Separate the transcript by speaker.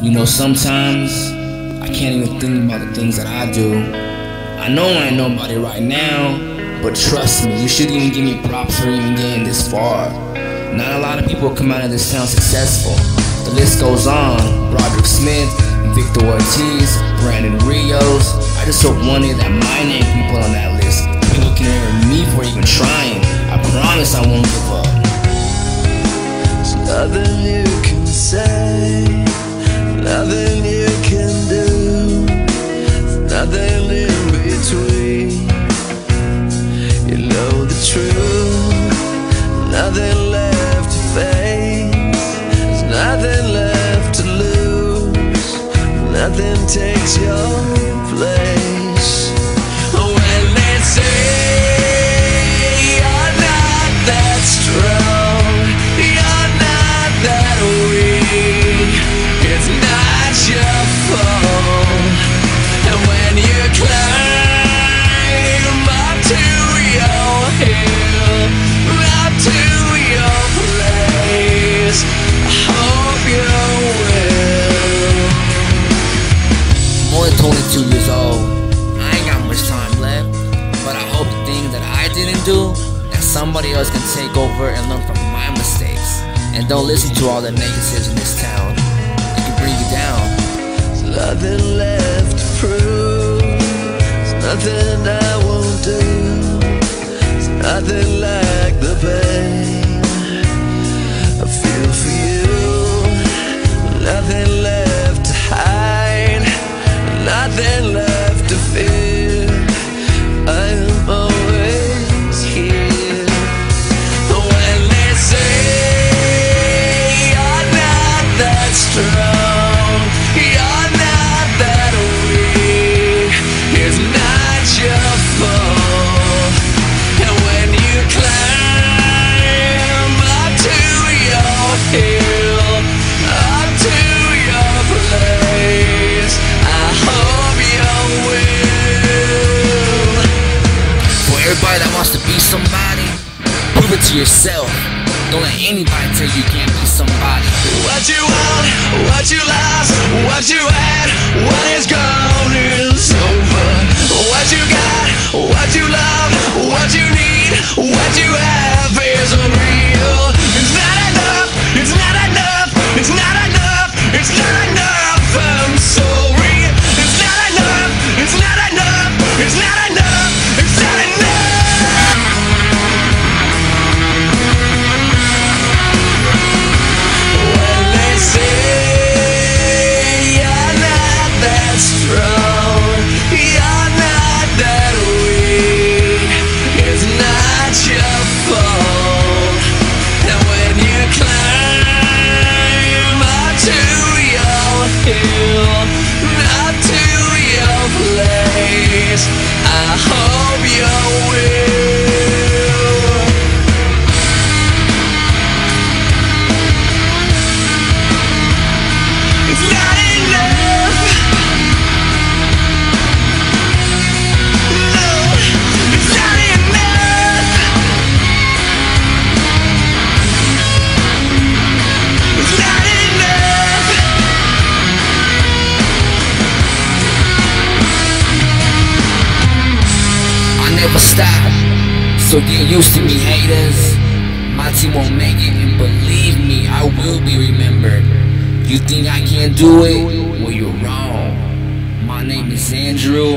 Speaker 1: You know, sometimes I can't even think about the things that I do. I know I ain't nobody right now, but trust me, you shouldn't even give me props for even getting this far. Not a lot of people come out of this town successful. The list goes on. Broderick Smith, Victor Ortiz, Brandon Rios. I just hope one day that my name can put on that list. People can hear me for even trying. I promise I won't give
Speaker 2: takes your place.
Speaker 1: Didn't do, that somebody else can take over and learn from my mistakes. And don't listen to all the negatives in this town. It can bring you down.
Speaker 2: There's nothing left to prove. There's nothing I won't do. There's nothing like to
Speaker 1: yourself. Don't let anybody tell you you can't be somebody.
Speaker 2: What you want, what you lost, what you had, what is gone is over. What you got, what you love, what you need, what you have up to your place, I hope you will.
Speaker 1: So get used to me, haters. My team won't make it, and believe me, I will be remembered. You think I can't do it? Well, you're wrong. My name is Andrew,